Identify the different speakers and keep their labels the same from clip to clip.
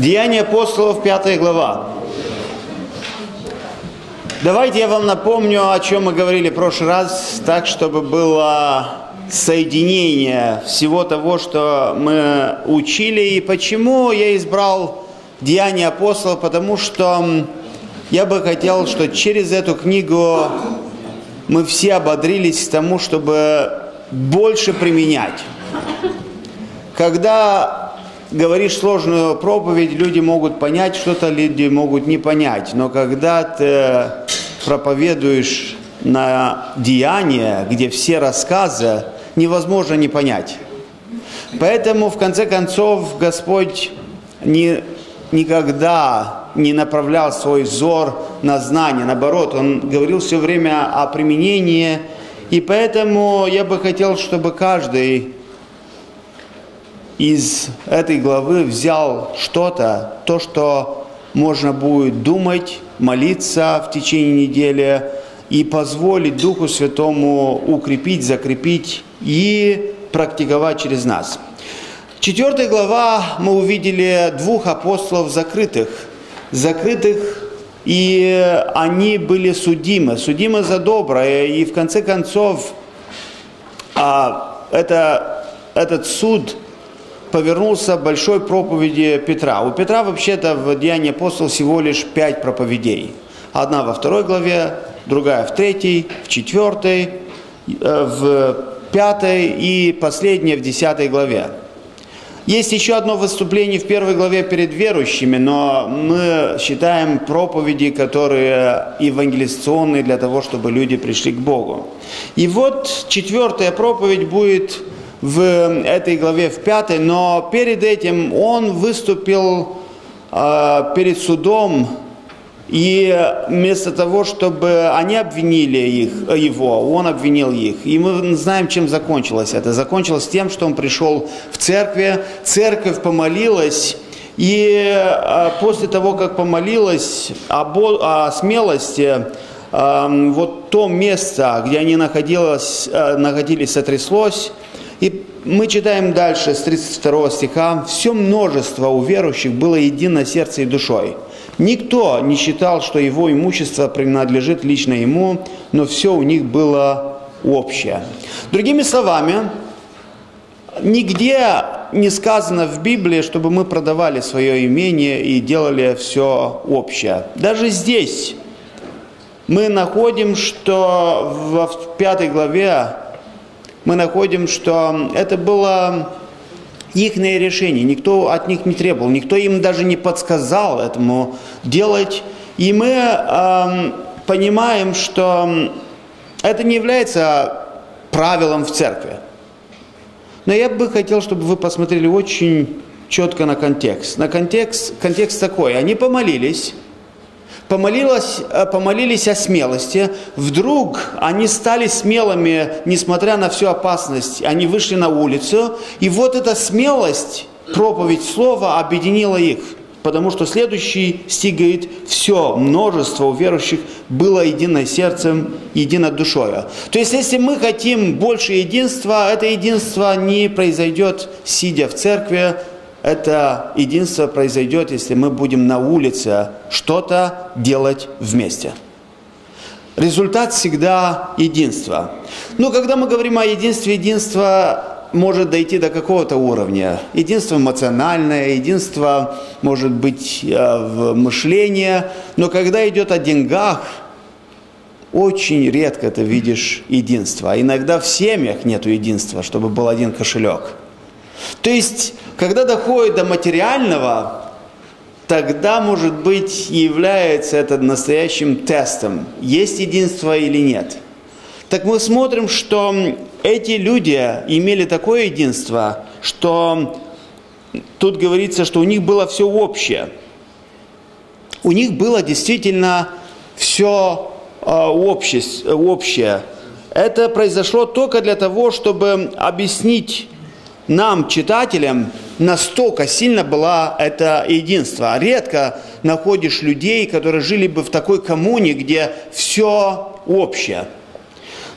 Speaker 1: Деяния апостолов, 5 глава. Давайте я вам напомню, о чем мы говорили в прошлый раз, так, чтобы было соединение всего того, что мы учили. И почему я избрал Деяния апостолов? Потому что я бы хотел, что через эту книгу мы все ободрились тому, чтобы больше применять. Когда говоришь сложную проповедь, люди могут понять что-то, люди могут не понять. Но когда ты проповедуешь на деяния, где все рассказы, невозможно не понять. Поэтому, в конце концов, Господь не, никогда не направлял свой взор на знание. Наоборот, Он говорил все время о применении. И поэтому я бы хотел, чтобы каждый из этой главы взял что-то, то, что можно будет думать, молиться в течение недели и позволить Духу Святому укрепить, закрепить и практиковать через нас. Четвертая глава мы увидели двух апостолов закрытых, закрытых, и они были судимы, судимы за доброе, и в конце концов а, это, этот суд повернулся большой проповеди Петра. У Петра вообще-то в Деянии апостол всего лишь пять проповедей. Одна во второй главе, другая в третьей, в четвертой, э, в пятой и последняя в десятой главе. Есть еще одно выступление в первой главе перед верующими, но мы считаем проповеди, которые евангелизационные для того, чтобы люди пришли к Богу. И вот четвертая проповедь будет в этой главе, в пятой, но перед этим он выступил э, перед судом, и вместо того, чтобы они обвинили их, его, он обвинил их. И мы знаем, чем закончилось это. Закончилось тем, что он пришел в церковь, церковь помолилась, и э, после того, как помолилась о, смелости, вот то место, где они находились, э, находились, сотряслось, и мы читаем дальше с 32 стиха. «Все множество у верующих было едино сердце и душой. Никто не считал, что его имущество принадлежит лично ему, но все у них было общее». Другими словами, нигде не сказано в Библии, чтобы мы продавали свое имение и делали все общее. Даже здесь мы находим, что в пятой главе мы находим, что это было их решение, никто от них не требовал, никто им даже не подсказал этому делать. И мы э, понимаем, что это не является правилом в церкви. Но я бы хотел, чтобы вы посмотрели очень четко на контекст. На контекст, контекст такой. Они помолились, помолилась, э, помолились о смелости, вдруг они стали смелыми, несмотря на всю опасность. Они вышли на улицу, и вот эта смелость, проповедь слова объединила их. Потому что следующий стих говорит, все множество у верующих было едино сердцем, едино душою. То есть, если мы хотим больше единства, это единство не произойдет, сидя в церкви, это единство произойдет, если мы будем на улице что-то делать вместе. Результат всегда единство. Но когда мы говорим о единстве, единство может дойти до какого-то уровня. Единство эмоциональное, единство может быть э, в мышлении. Но когда идет о деньгах, очень редко ты видишь единство. А иногда в семьях нет единства, чтобы был один кошелек. То есть когда доходит до материального, тогда, может быть, является это настоящим тестом, есть единство или нет. Так мы смотрим, что эти люди имели такое единство, что тут говорится, что у них было все общее. У них было действительно все а, общее. Это произошло только для того, чтобы объяснить нам, читателям, настолько сильно было это единство. Редко находишь людей, которые жили бы в такой коммуне, где все общее.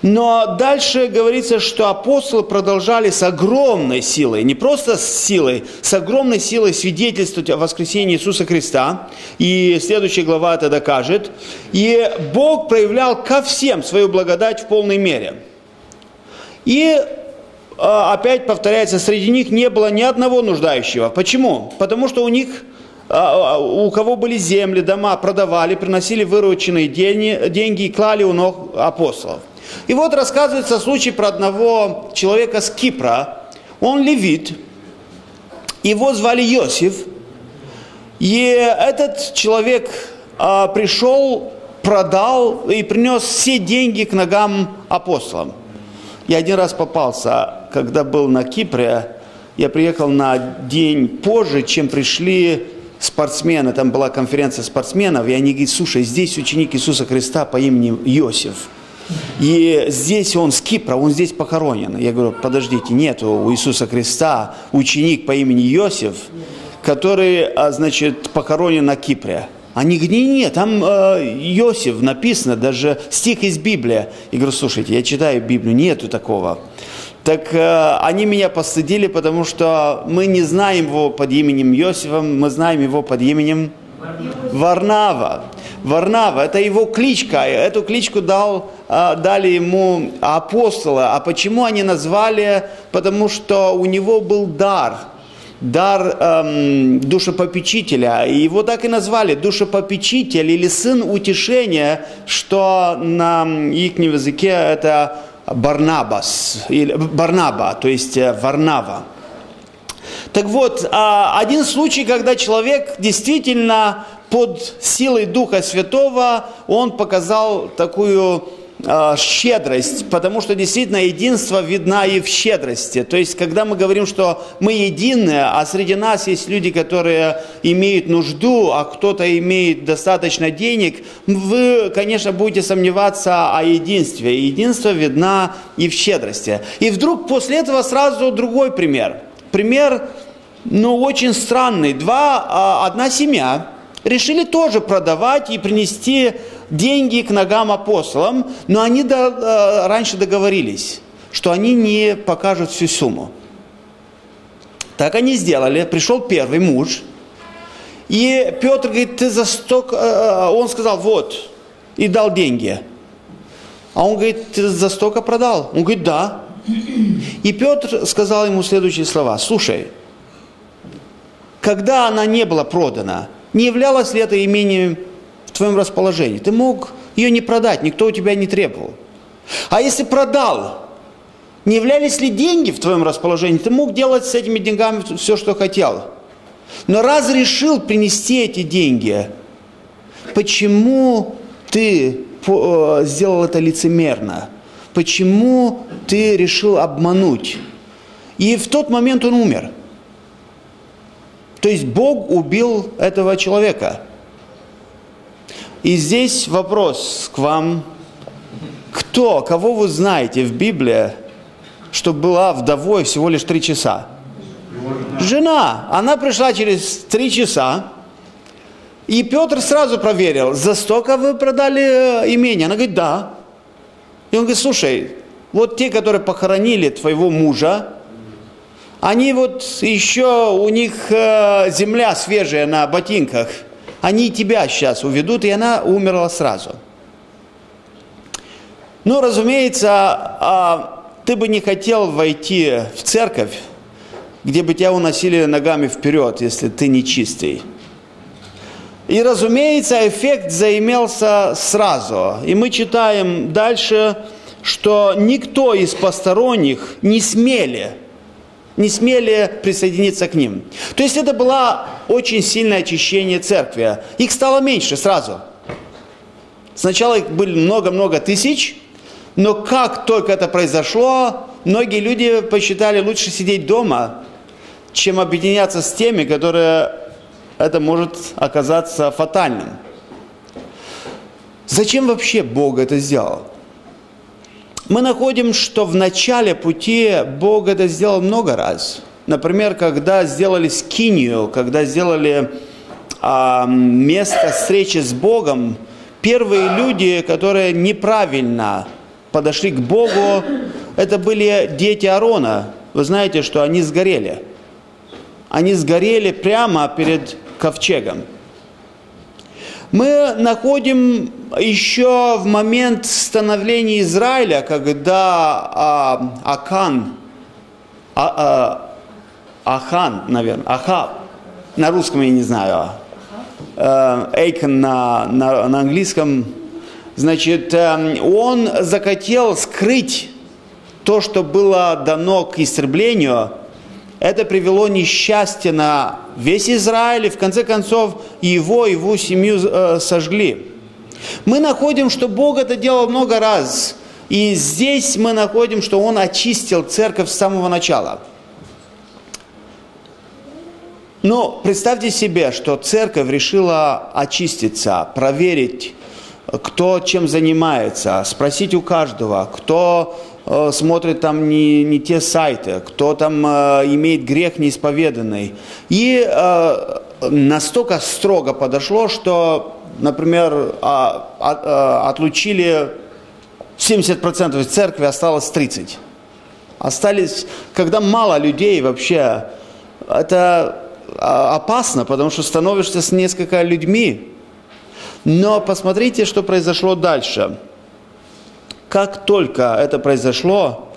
Speaker 1: Но дальше говорится, что апостолы продолжали с огромной силой, не просто с силой, с огромной силой свидетельствовать о воскресении Иисуса Христа. И следующая глава это докажет. И Бог проявлял ко всем свою благодать в полной мере. И опять повторяется, среди них не было ни одного нуждающего. Почему? Потому что у них а, а, у кого были земли, дома, продавали, приносили вырученные деньги и клали у ног апостолов. И вот рассказывается случай про одного человека с Кипра. Он левит, его звали Иосиф. И этот человек а, пришел, продал и принес все деньги к ногам апостолам. Я один раз попался, когда был на Кипре, я приехал на день позже, чем пришли спортсмены, там была конференция спортсменов, и они говорят, слушай, здесь ученик Иисуса Христа по имени Иосиф. И здесь он с Кипра, он здесь похоронен. Я говорю, подождите, нет у Иисуса Христа ученик по имени Иосиф, который, а, значит, похоронен на Кипре. Они говорят, нет, нет, там э, Иосиф написано, даже стих из Библии. Я говорю, слушайте, я читаю Библию, нету такого. Так э, они меня постыдили, потому что мы не знаем его под именем Иосифом, мы знаем его под именем Варнава. Варнава, это его кличка. Эту кличку дал, а, дали ему апостолы. А почему они назвали? Потому что у него был дар. Дар эм, душепопечителя. И его так и назвали. Душепопечитель или сын утешения, что на их языке это Барнабас, или Барнаба, то есть э, Варнава. Так вот, а, один случай, когда человек действительно под силой Духа Святого, он показал такую щедрость, потому что действительно единство видна и в щедрости. То есть, когда мы говорим, что мы едины, а среди нас есть люди, которые имеют нужду, а кто-то имеет достаточно денег, вы, конечно, будете сомневаться о единстве. единство видна и в щедрости. И вдруг после этого сразу другой пример. Пример, ну, очень странный. Два, а, одна семья – решили тоже продавать и принести деньги к ногам апостолам, но они до, э, раньше договорились, что они не покажут всю сумму. Так они сделали. Пришел первый муж, и Петр говорит, ты за столько... Э, он сказал, вот, и дал деньги. А он говорит, ты за столько продал? Он говорит, да. И Петр сказал ему следующие слова. Слушай, когда она не была продана, не являлось ли это имением в твоем расположении? Ты мог ее не продать, никто у тебя не требовал. А если продал, не являлись ли деньги в твоем расположении? Ты мог делать с этими деньгами все, что хотел. Но раз решил принести эти деньги, почему ты э, сделал это лицемерно? Почему ты решил обмануть? И в тот момент он умер – то есть Бог убил этого человека. И здесь вопрос к вам. Кто, кого вы знаете в Библии, что была вдовой всего лишь три часа? Жена. Она пришла через три часа, и Петр сразу проверил, за столько вы продали э, имение? Она говорит, да. И он говорит, слушай, вот те, которые похоронили твоего мужа, они вот еще, у них э, земля свежая на ботинках, они тебя сейчас уведут, и она умерла сразу. Ну, разумеется, э, ты бы не хотел войти в церковь, где бы тебя уносили ногами вперед, если ты нечистый. И, разумеется, эффект заимелся сразу. И мы читаем дальше, что никто из посторонних не смели не смели присоединиться к ним. То есть это было очень сильное очищение церкви. Их стало меньше сразу. Сначала их были много-много тысяч, но как только это произошло, многие люди посчитали лучше сидеть дома, чем объединяться с теми, которые это может оказаться фатальным. Зачем вообще Бог это сделал? Мы находим, что в начале пути Бог это сделал много раз. Например, когда сделали скинию, когда сделали а, место встречи с Богом, первые люди, которые неправильно подошли к Богу, это были дети Аарона. Вы знаете, что они сгорели. Они сгорели прямо перед ковчегом. Мы находим еще в момент становления Израиля, когда а, Акан, а, а, Ахан, наверное, Ахаб, на русском я не знаю, а, Эйкон на, на, на английском, значит, эм, он захотел скрыть то, что было дано к истреблению, это привело несчастье на весь Израиль, и в конце концов его, его семью э, сожгли. Мы находим, что Бог это делал много раз, и здесь мы находим, что Он очистил церковь с самого начала. Но представьте себе, что церковь решила очиститься, проверить кто чем занимается, спросить у каждого, кто смотрит там не, не те сайты, кто там э, имеет грех неисповеданный. И э, настолько строго подошло, что, например, а, а, отлучили 70% из церкви, осталось 30%. Остались, когда мало людей вообще, это опасно, потому что становишься с несколько людьми, но посмотрите, что произошло дальше. Как только это произошло,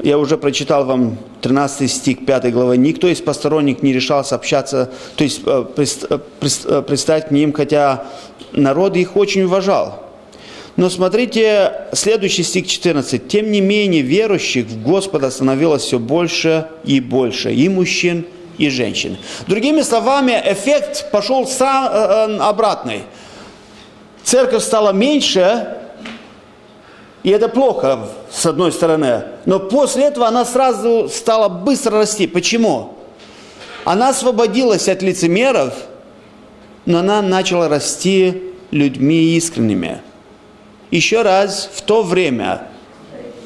Speaker 1: я уже прочитал вам 13 стих 5 главы, никто из посторонних не решался общаться, то есть э, э, э, пристать к ним, хотя народ их очень уважал. Но смотрите, следующий стих 14. «Тем не менее, верующих в Господа становилось все больше и больше, и мужчин, и женщин». Другими словами, эффект пошел сам, обратный – церковь стала меньше, и это плохо, с одной стороны. Но после этого она сразу стала быстро расти. Почему? Она освободилась от лицемеров, но она начала расти людьми искренними. Еще раз, в то время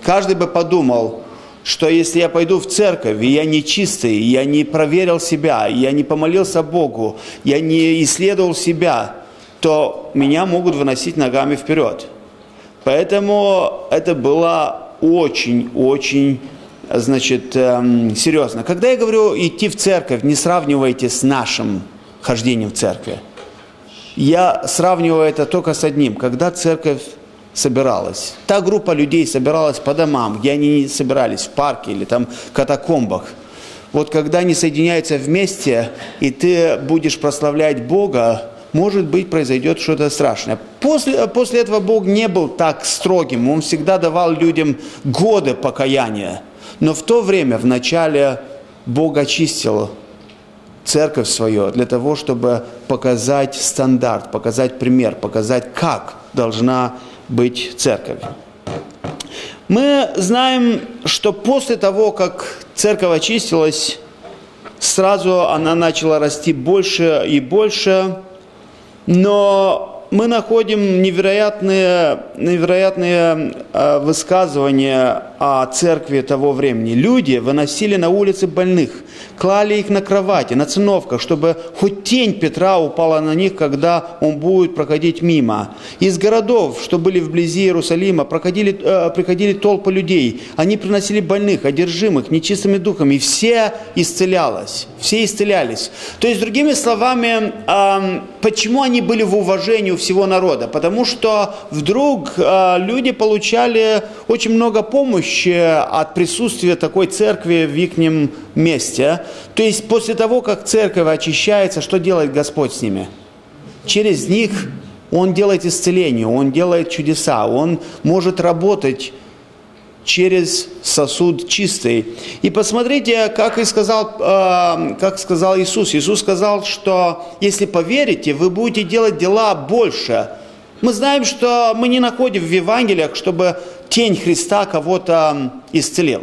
Speaker 1: каждый бы подумал, что если я пойду в церковь, и я не чистый, я не проверил себя, я не помолился Богу, я не исследовал себя – то меня могут выносить ногами вперед. Поэтому это было очень-очень значит, эм, серьезно. Когда я говорю идти в церковь, не сравнивайте с нашим хождением в церкви. Я сравниваю это только с одним. Когда церковь собиралась, та группа людей собиралась по домам, где они не собирались, в парке или там в катакомбах. Вот когда они соединяются вместе, и ты будешь прославлять Бога, может быть, произойдет что-то страшное. После, после этого Бог не был так строгим, Он всегда давал людям годы покаяния. Но в то время, в начале, Бог очистил церковь свою для того, чтобы показать стандарт, показать пример, показать, как должна быть церковь. Мы знаем, что после того, как церковь очистилась, сразу она начала расти больше и больше – но мы находим невероятные, невероятные э, высказывания о церкви того времени. Люди выносили на улицы больных, клали их на кровати, на циновках, чтобы хоть тень Петра упала на них, когда он будет проходить мимо. Из городов, что были вблизи Иерусалима, проходили, э, приходили толпы людей. Они приносили больных, одержимых, нечистыми духами. Все исцелялось, все исцелялись. То есть, другими словами, э, почему они были в уважении у всего народа? Потому что вдруг э, люди получали очень много помощи от присутствия такой церкви в их месте. То есть после того, как церковь очищается, что делает Господь с ними? Через них Он делает исцеление, Он делает чудеса, Он может работать через сосуд чистый. И посмотрите, как и сказал, э, как сказал Иисус. Иисус сказал, что если поверите, вы будете делать дела больше. Мы знаем, что мы не находим в Евангелиях, чтобы тень Христа кого-то исцелил.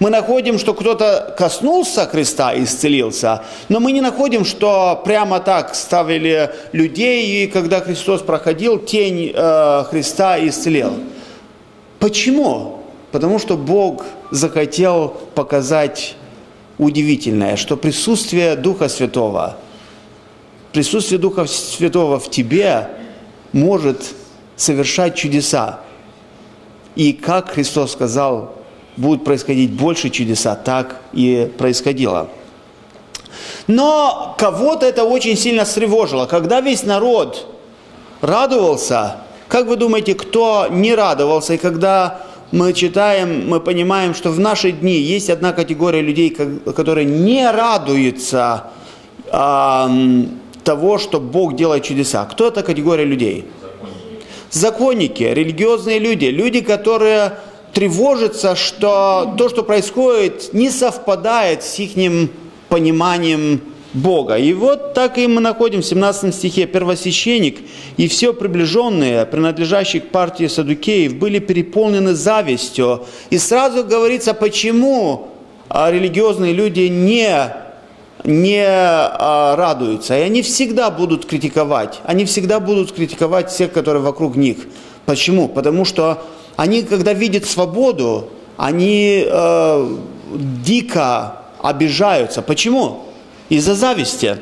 Speaker 1: Мы находим, что кто-то коснулся креста и исцелился, но мы не находим, что прямо так ставили людей, и когда Христос проходил, тень э, Христа исцелил. Почему? Потому что Бог захотел показать удивительное, что присутствие Духа Святого, присутствие Духа Святого в тебе может совершать чудеса. И как Христос сказал, будут происходить больше чудеса, так и происходило. Но кого-то это очень сильно встревожило. Когда весь народ радовался, как вы думаете, кто не радовался? И когда мы читаем, мы понимаем, что в наши дни есть одна категория людей, которые не радуются а, того, что Бог делает чудеса. Кто эта категория людей? Законники, религиозные люди, люди, которые тревожатся, что то, что происходит, не совпадает с их пониманием Бога. И вот так и мы находим в 17 стихе. Первосвященник и все приближенные, принадлежащие к партии Садукеев, были переполнены завистью. И сразу говорится, почему а, религиозные люди не, не а, радуются. И они всегда будут критиковать. Они всегда будут критиковать всех, которые вокруг них. Почему? Потому что они, когда видят свободу, они э, дико обижаются. Почему? Из-за зависти.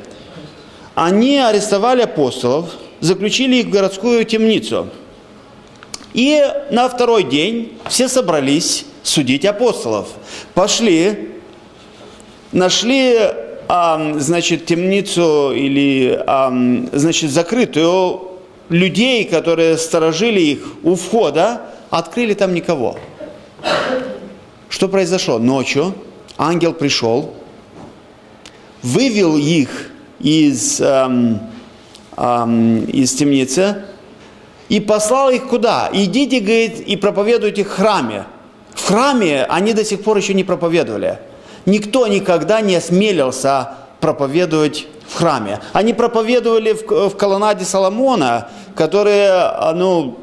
Speaker 1: Они арестовали апостолов, заключили их в городскую темницу. И на второй день все собрались судить апостолов. Пошли, нашли, а, значит, темницу или, а, значит, закрытую людей, которые сторожили их у входа, открыли там никого. Что произошло? Ночью ангел пришел, вывел их из, эм, эм, из темницы и послал их куда? Идите, говорит, и проповедуйте в храме. В храме они до сих пор еще не проповедовали. Никто никогда не осмелился проповедовать в храме. Они проповедовали в, в колоннаде Соломона, которая, ну,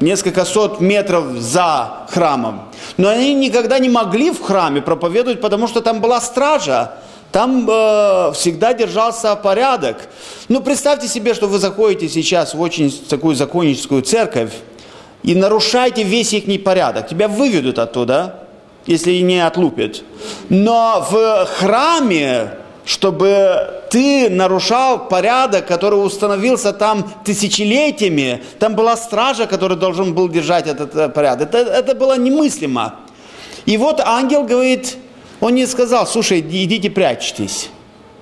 Speaker 1: несколько сот метров за храмом. Но они никогда не могли в храме проповедовать, потому что там была стража. Там э, всегда держался порядок. Ну, представьте себе, что вы заходите сейчас в очень такую законническую церковь и нарушаете весь их порядок. Тебя выведут оттуда, если не отлупят. Но в храме чтобы ты нарушал порядок, который установился там тысячелетиями. Там была стража, которая должен был держать этот э, порядок. Это, это было немыслимо. И вот ангел говорит, он не сказал, слушай, идите прячьтесь,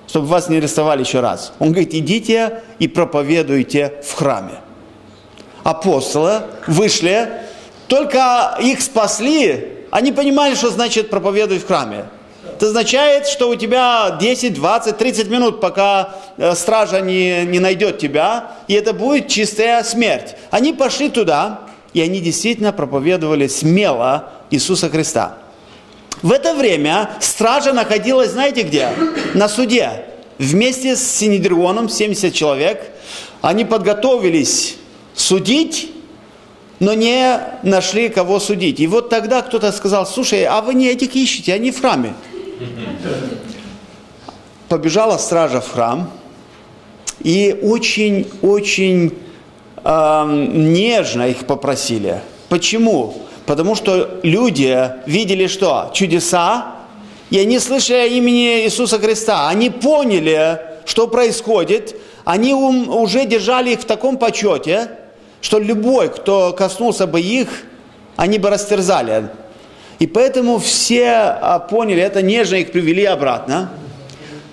Speaker 1: чтобы вас не арестовали еще раз. Он говорит, идите и проповедуйте в храме. Апостолы вышли, только их спасли, они понимали, что значит проповедовать в храме. Это означает, что у тебя 10, 20, 30 минут, пока э, стража не, не найдет тебя, и это будет чистая смерть. Они пошли туда, и они действительно проповедовали смело Иисуса Христа. В это время стража находилась, знаете где? На суде. Вместе с Синедрионом, 70 человек, они подготовились судить, но не нашли кого судить. И вот тогда кто-то сказал, слушай, а вы не этих ищете, они в храме. Побежала стража в храм, и очень-очень э, нежно их попросили. Почему? Потому что люди видели что? Чудеса, и они слышали имени Иисуса Христа. Они поняли, что происходит. Они уже держали их в таком почете, что любой, кто коснулся бы их, они бы растерзали. И поэтому все а, поняли, это нежно их привели обратно.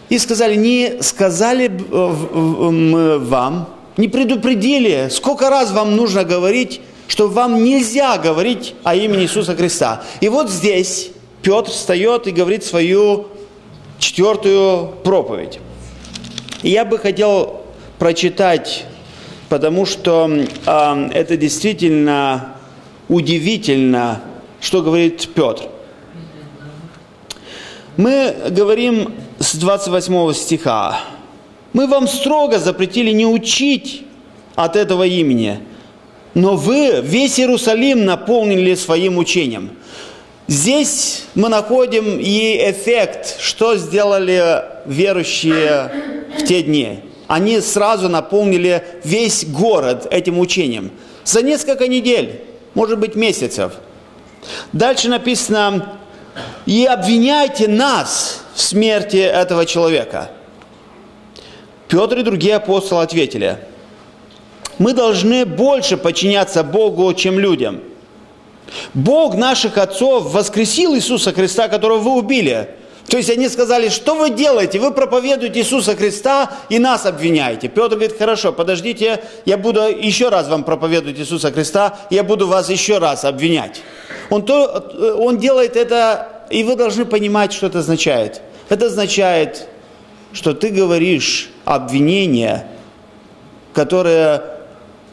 Speaker 1: И сказали, не сказали мы вам, не предупредили, сколько раз вам нужно говорить, что вам нельзя говорить о имени Иисуса Христа. И вот здесь Петр встает и говорит свою четвертую проповедь. И я бы хотел прочитать, потому что э, это действительно удивительно что говорит Петр. Мы говорим с 28 стиха. Мы вам строго запретили не учить от этого имени, но вы весь Иерусалим наполнили своим учением. Здесь мы находим и эффект, что сделали верующие в те дни. Они сразу наполнили весь город этим учением. За несколько недель, может быть месяцев – Дальше написано, и обвиняйте нас в смерти этого человека. Петр и другие апостолы ответили, мы должны больше подчиняться Богу, чем людям. Бог наших отцов воскресил Иисуса Христа, которого вы убили. То есть они сказали, что вы делаете? Вы проповедуете Иисуса Христа и нас обвиняете. Петр говорит, хорошо, подождите, я буду еще раз вам проповедовать Иисуса Христа, я буду вас еще раз обвинять. Он, то, он делает это, и вы должны понимать, что это означает. Это означает, что ты говоришь обвинение, которое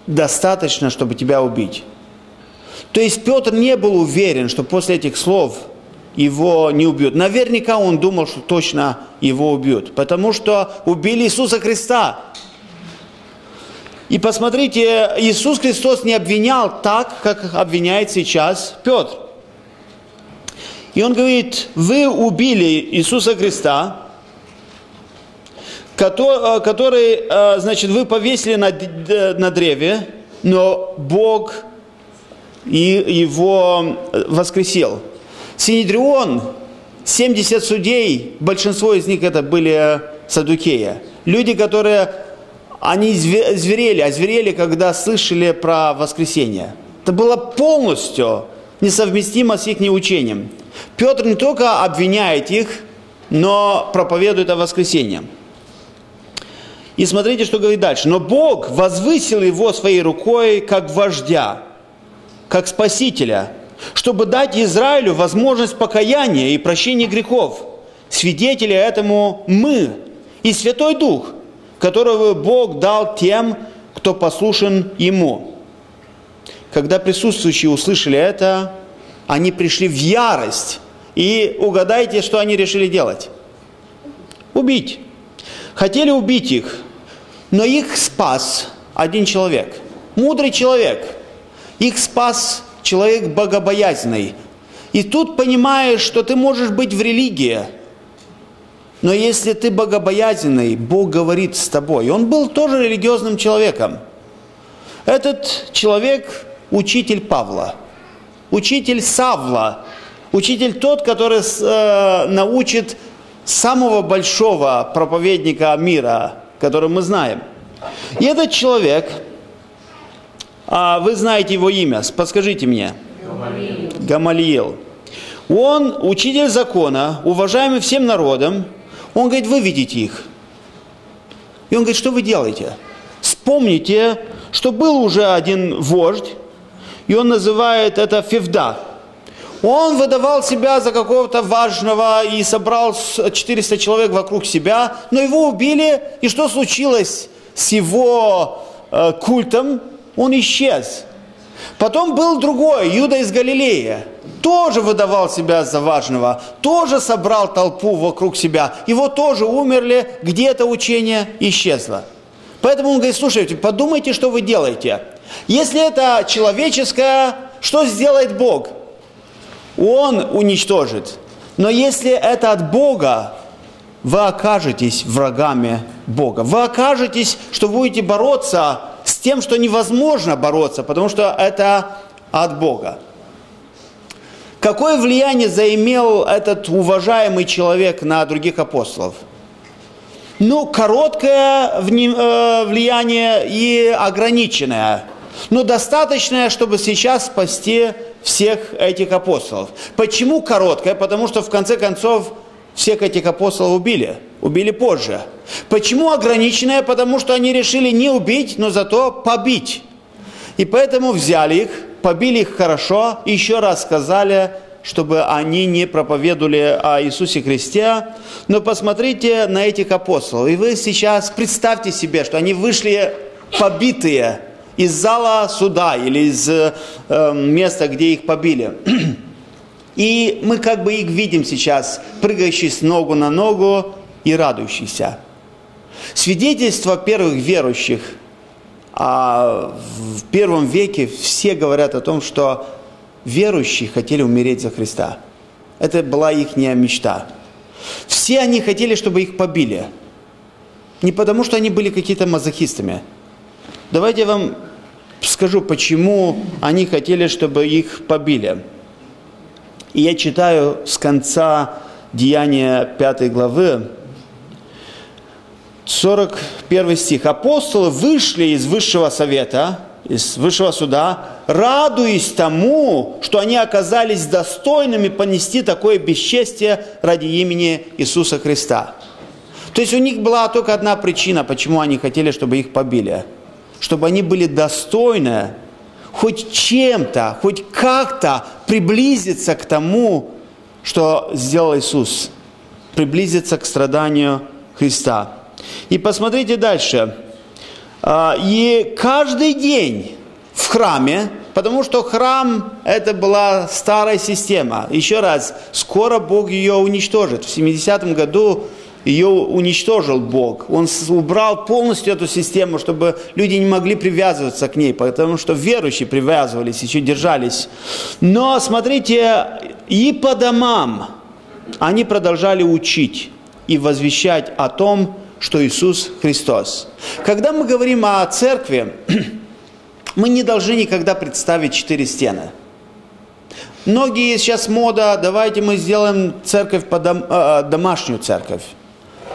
Speaker 1: достаточно, чтобы тебя убить. То есть Петр не был уверен, что после этих слов его не убьют. Наверняка он думал, что точно его убьют, потому что убили Иисуса Христа. И посмотрите, Иисус Христос не обвинял так, как обвиняет сейчас Петр. И он говорит, вы убили Иисуса Христа, Э, который, э, значит, вы повесили на, на древе, но Бог и его э, воскресил. Синедрион, 70 судей, большинство из них это были садукея. Люди, которые, они зверели, озверели, когда слышали про воскресение. Это было полностью несовместимо с их учением. Петр не только обвиняет их, но проповедует о воскресении. И смотрите, что говорит дальше. Но Бог возвысил его своей рукой как вождя, как спасителя, чтобы дать Израилю возможность покаяния и прощения грехов. Свидетели этому мы и Святой Дух, которого Бог дал тем, кто послушен Ему. Когда присутствующие услышали это, они пришли в ярость. И угадайте, что они решили делать? Убить. Хотели убить их, но их спас один человек, мудрый человек. Их спас человек богобоязненный. И тут понимаешь, что ты можешь быть в религии, но если ты богобоязненный, Бог говорит с тобой. Он был тоже религиозным человеком. Этот человек – учитель Павла, учитель Савла, учитель тот, который э, научит самого большого проповедника мира, который мы знаем. И этот человек, а вы знаете его имя, подскажите мне. Гамалиил. Гамалиил. Он учитель закона, уважаемый всем народом. Он говорит, вы видите их. И он говорит, что вы делаете? Вспомните, что был уже один вождь, и он называет это Февда. Он выдавал себя за какого-то важного и собрал 400 человек вокруг себя, но его убили, и что случилось с его э, культом? Он исчез. Потом был другой, Юда из Галилея, тоже выдавал себя за важного, тоже собрал толпу вокруг себя. Его тоже умерли, где это учение исчезло. Поэтому он говорит, слушайте, подумайте, что вы делаете. Если это человеческое, что сделает Бог? Он уничтожит. Но если это от Бога, вы окажетесь врагами Бога. Вы окажетесь, что будете бороться с тем, что невозможно бороться, потому что это от Бога. Какое влияние заимел этот уважаемый человек на других апостолов? Ну, короткое э, влияние и ограниченное, но достаточное, чтобы сейчас спасти всех этих апостолов. Почему короткое? Потому что в конце концов всех этих апостолов убили. Убили позже. Почему ограниченное? Потому что они решили не убить, но зато побить. И поэтому взяли их, побили их хорошо, еще раз сказали, чтобы они не проповедовали о Иисусе Христе. Но посмотрите на этих апостолов. И вы сейчас представьте себе, что они вышли побитые, из зала суда или из э, места, где их побили. И мы как бы их видим сейчас, прыгающие с ногу на ногу и радующиеся. Свидетельство первых верующих а в первом веке все говорят о том, что верующие хотели умереть за Христа. Это была их мечта. Все они хотели, чтобы их побили. Не потому, что они были какие-то мазохистами – Давайте я вам скажу, почему они хотели, чтобы их побили. И я читаю с конца Деяния 5 главы, 41 стих. Апостолы вышли из высшего совета, из высшего суда, радуясь тому, что они оказались достойными понести такое бесчестие ради имени Иисуса Христа. То есть у них была только одна причина, почему они хотели, чтобы их побили. Чтобы они были достойны хоть чем-то, хоть как-то приблизиться к тому, что сделал Иисус. Приблизиться к страданию Христа. И посмотрите дальше. А, и каждый день в храме, потому что храм это была старая система. Еще раз, скоро Бог ее уничтожит. В 70-м году ее уничтожил Бог. Он убрал полностью эту систему, чтобы люди не могли привязываться к ней, потому что верующие привязывались, еще держались. Но смотрите, и по домам они продолжали учить и возвещать о том, что Иисус Христос. Когда мы говорим о церкви, мы не должны никогда представить четыре стены. Многие сейчас мода, давайте мы сделаем церковь, по дом, э, домашнюю церковь.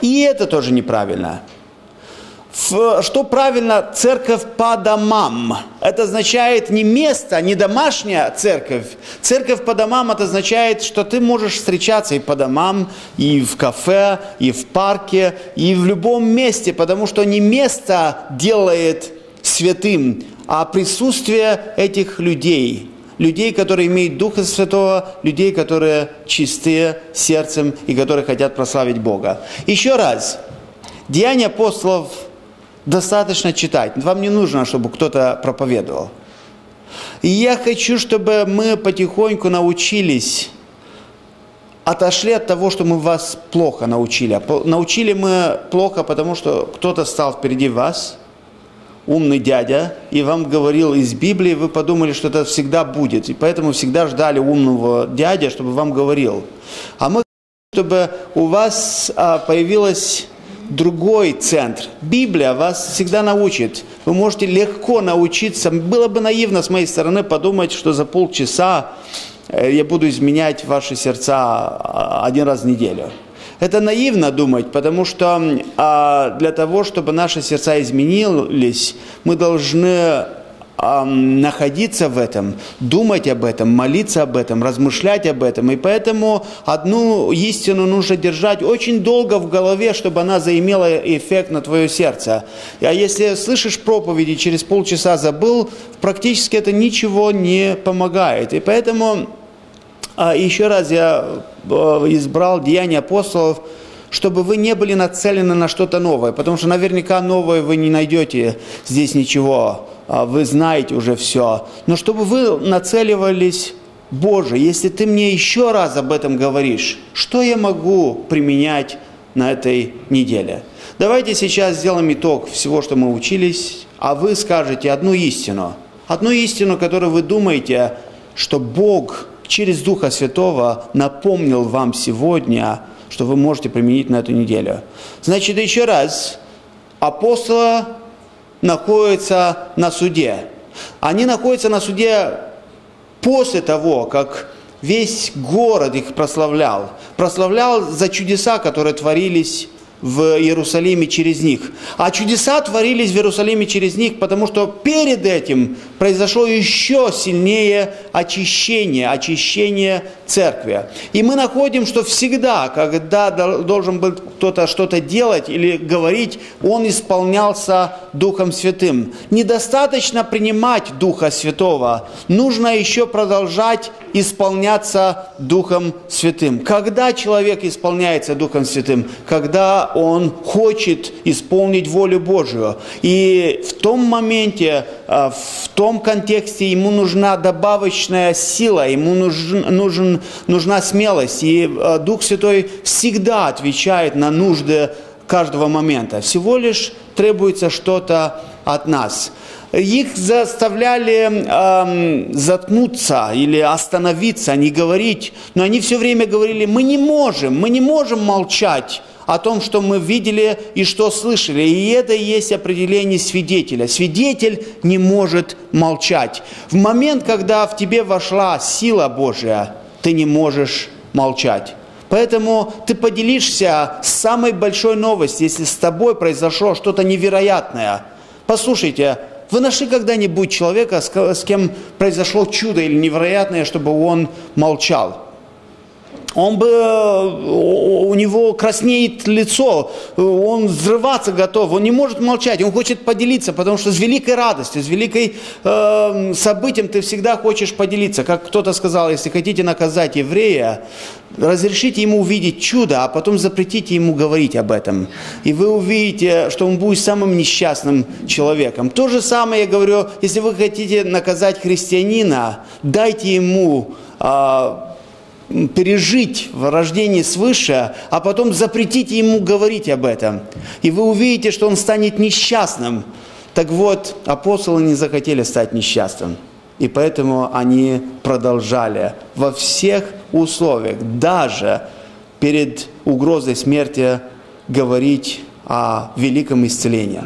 Speaker 1: И это тоже неправильно. Что правильно? Церковь по домам. Это означает не место, не домашняя церковь. Церковь по домам это означает, что ты можешь встречаться и по домам, и в кафе, и в парке, и в любом месте, потому что не место делает святым, а присутствие этих людей – людей, которые имеют Духа Святого, людей, которые чистые сердцем и которые хотят прославить Бога. Еще раз, Деяния апостолов достаточно читать. Вам не нужно, чтобы кто-то проповедовал. И я хочу, чтобы мы потихоньку научились, отошли от того, что мы вас плохо научили. Научили мы плохо, потому что кто-то стал впереди вас – умный дядя и вам говорил из Библии, вы подумали, что это всегда будет. И поэтому всегда ждали умного дядя, чтобы вам говорил. А мы чтобы у вас а, появилась другой центр. Библия вас всегда научит. Вы можете легко научиться. Было бы наивно с моей стороны подумать, что за полчаса э, я буду изменять ваши сердца а, один раз в неделю. Это наивно думать, потому что а, для того, чтобы наши сердца изменились, мы должны а, находиться в этом, думать об этом, молиться об этом, размышлять об этом. И поэтому одну истину нужно держать очень долго в голове, чтобы она заимела эффект на твое сердце. А если слышишь проповеди, через полчаса забыл, практически это ничего не помогает. И поэтому а еще раз я э, избрал деяния апостолов, чтобы вы не были нацелены на что-то новое, потому что наверняка новое вы не найдете здесь ничего, а вы знаете уже все. Но чтобы вы нацеливались, Боже, если ты мне еще раз об этом говоришь, что я могу применять на этой неделе? Давайте сейчас сделаем итог всего, что мы учились, а вы скажете одну истину. Одну истину, которую вы думаете, что Бог через Духа Святого напомнил вам сегодня, что вы можете применить на эту неделю. Значит, еще раз, апостолы находятся на суде. Они находятся на суде после того, как весь город их прославлял. Прославлял за чудеса, которые творились в Иерусалиме через них. А чудеса творились в Иерусалиме через них, потому что перед этим произошло еще сильнее очищение, очищение церкви. И мы находим, что всегда, когда должен был кто-то что-то делать или говорить, он исполнялся Духом Святым. Недостаточно принимать Духа Святого, нужно еще продолжать исполняться Духом Святым. Когда человек исполняется Духом Святым? Когда он хочет исполнить волю Божию. И в том моменте, а, в том контексте ему нужна добавочная сила, ему нужен, нужен, нужна смелость. И а, Дух Святой всегда отвечает на нужды каждого момента. Всего лишь требуется что-то от нас их заставляли э, заткнуться или остановиться, не говорить, но они все время говорили, мы не можем, мы не можем молчать о том, что мы видели и что слышали. И это и есть определение свидетеля. Свидетель не может молчать. В момент, когда в тебе вошла сила Божия, ты не можешь молчать. Поэтому ты поделишься с самой большой новостью, если с тобой произошло что-то невероятное. Послушайте, Вы нашли когда-нибудь человека, с кем произошло чудо или невероятное, чтобы он молчал? Он бы, у него краснеет лицо, он взрываться готов, он не может молчать, он хочет поделиться, потому что с великой радостью, с великой э, событием ты всегда хочешь поделиться. Как кто-то сказал, если хотите наказать еврея, разрешите ему увидеть чудо, а потом запретите ему говорить об этом. И вы увидите, что он будет самым несчастным человеком. То же самое я говорю, если вы хотите наказать христианина, дайте ему... Э, пережить в рождении свыше, а потом запретите ему говорить об этом. И вы увидите, что он станет несчастным. Так вот, апостолы не захотели стать несчастным. И поэтому они продолжали во всех условиях, даже перед угрозой смерти, говорить о великом исцелении.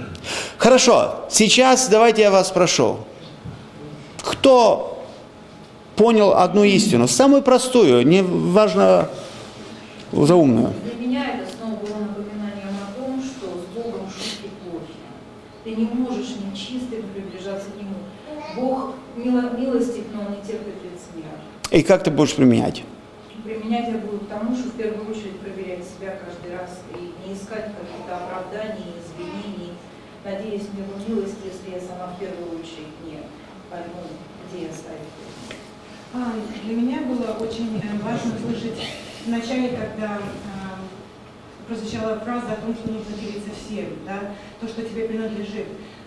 Speaker 1: Хорошо, сейчас давайте я вас спрошу. Кто понял одну истину, самую простую, не важно заумную.
Speaker 2: Для меня это снова было напоминанием о том, что с Богом шутки плохи. Ты не можешь нечистым приближаться к Нему. Бог милостив, но Он не терпит лицемерия.
Speaker 1: И как ты будешь применять?
Speaker 2: Применять я буду к тому, что в первую очередь проверять себя каждый раз и не искать каких-то оправданий, извинений. Надеюсь, мне Его милость, если я сама в первую очередь не пойму, где я ставить
Speaker 3: а, для меня было очень э, важно слышать в начале, когда а, прозвучала фраза о том, что нужно делиться всем, да, то, что тебе принадлежит.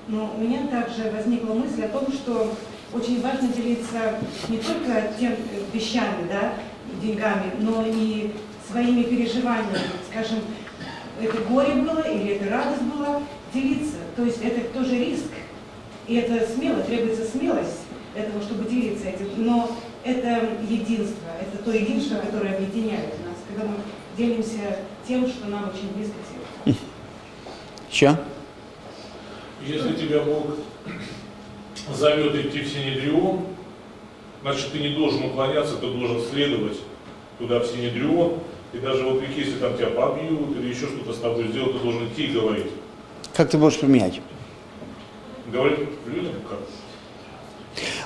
Speaker 3: Но у меня также возникла мысль о том, что очень важно делиться не только тем э, вещами, да, деньгами, но и своими переживаниями. Скажем, это горе было или это радость была, делиться. То есть это тоже риск. И это смело, требуется смелость этого, чтобы делиться этим. Но это единство, это то единство, которое объединяет нас, когда мы делимся тем, что нам очень близко всем.
Speaker 1: Еще?
Speaker 4: Если тебя Бог зовет идти в Синедрион, значит, ты не должен уклоняться, ты должен следовать туда, в Синедрион, и даже вот если там тебя побьют или еще что-то с тобой сделают, ты должен идти и говорить.
Speaker 1: Как ты будешь применять?
Speaker 4: Говорить людям как?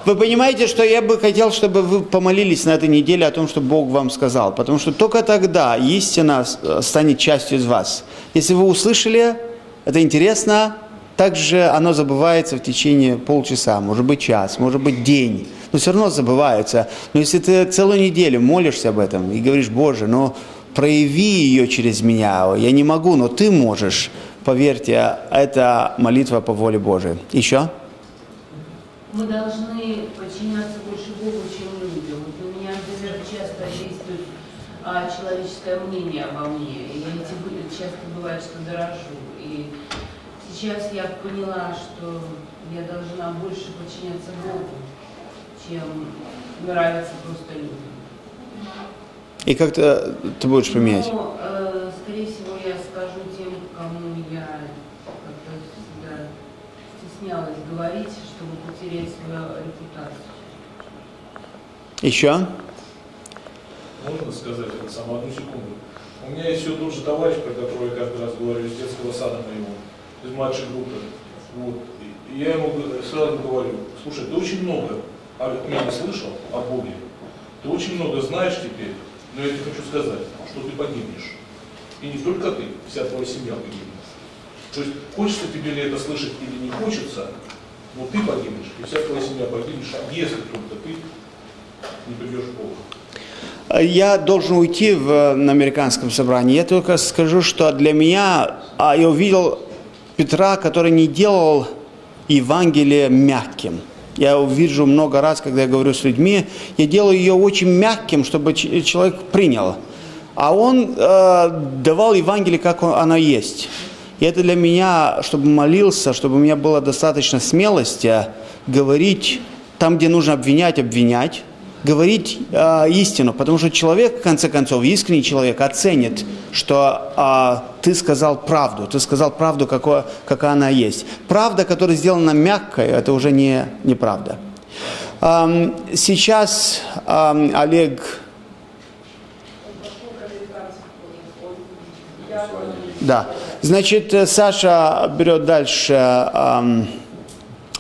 Speaker 1: Вы понимаете, что я бы хотел, чтобы вы помолились на этой неделе о том, что Бог вам сказал. Потому что только тогда истина станет частью из вас. Если вы услышали, это интересно, также оно забывается в течение полчаса, может быть час, может быть день. Но все равно забывается. Но если ты целую неделю молишься об этом и говоришь, Боже, ну прояви ее через меня, я не могу, но ты можешь, поверьте, это молитва по воле Божией. Еще?
Speaker 5: Мы должны подчиняться больше Богу, чем людям. Вот у меня, например, часто действует а, человеческое мнение обо мне. И я этим часто бывает, что дорожу. И сейчас я поняла, что я должна больше подчиняться Богу, чем нравиться просто людям.
Speaker 1: И как ты, ты будешь применять?
Speaker 5: Ну, э, скорее всего, я скажу тем, кому я как-то всегда стеснялась говорить, чтобы потерять свою репутацию.
Speaker 1: Еще?
Speaker 4: Можно сказать это саму одну секунду? У меня есть все тот же товарищ, про которого я каждый раз говорю, из детского сада моего, из младшей группы. Вот. И я ему сразу говорю, слушай, ты очень много от меня слышал о Боге, ты очень много знаешь теперь, но я тебе хочу сказать, что ты погибнешь. И не только ты, вся твоя семья погибнет. То есть хочется тебе ли это слышать или не хочется, но ты погибнешь, и вся твоя семья погибнешь, если только ты не придешь в Бога.
Speaker 1: Я должен уйти в, на американском собрании. Я только скажу, что для меня а, я увидел Петра, который не делал Евангелие мягким. Я увижу много раз, когда я говорю с людьми, я делаю ее очень мягким, чтобы человек принял. А он э, давал Евангелие, как оно есть. И это для меня, чтобы молился, чтобы у меня было достаточно смелости говорить там, где нужно обвинять, обвинять, говорить э, истину, потому что человек, в конце концов, искренний человек оценит, что э, ты сказал правду, ты сказал правду, какое, какая она есть. Правда, которая сделана мягкой, это уже не, не правда. Эм, сейчас эм, Олег... Да. Значит, э, Саша берет дальше эм,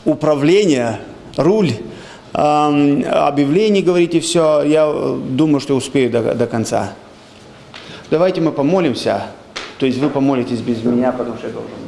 Speaker 1: управление, руль, эм, объявление говорите все. Я э, думаю, что успею до, до конца. Давайте мы помолимся. То есть вы помолитесь без меня, потому что я должен